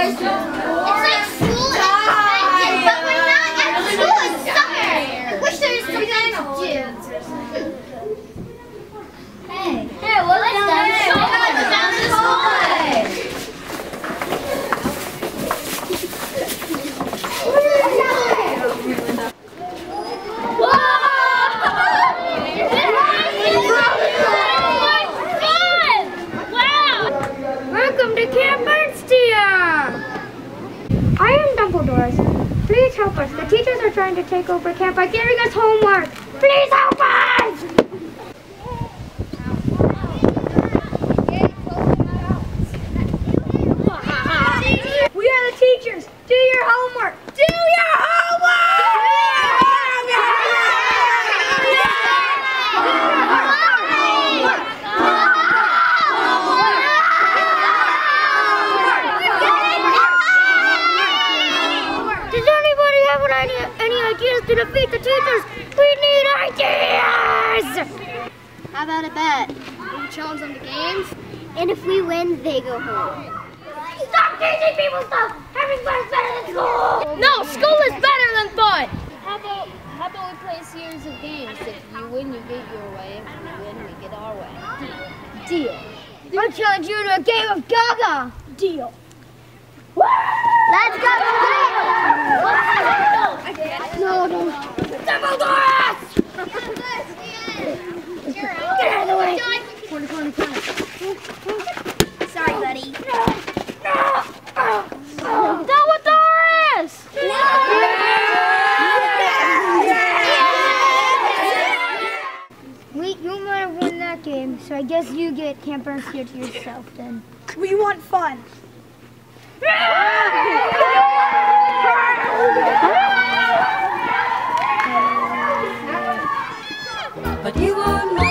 like school is expensive, but we're not at school. It's summer. I wish there was something to do. Hey, hey, what's down the down the Welcome to Camp Ernstia! I am Dumble Doris. Please help us. The teachers are trying to take over camp by giving us homework. Please help us! We are the teachers. Do your homework. Do your Does anybody have any, any ideas to defeat the teachers? We need ideas! How about a bet? We challenge them to games, and if we win, they go home. Stop teaching people stuff! Having fun is better than school! No, school is better than fun. How about how about we play a series of games? If you win, you get your way. If we win, we get our way. Deal. Deal. I challenge you to a game of Gaga. Deal. Let's go no. Dumble Doris! Get out of the way. Sorry, buddy. Dumble Doris! Wait, you might have won that game, so I guess you get Camp Ernstia to yourself then. We want fun. but you are not.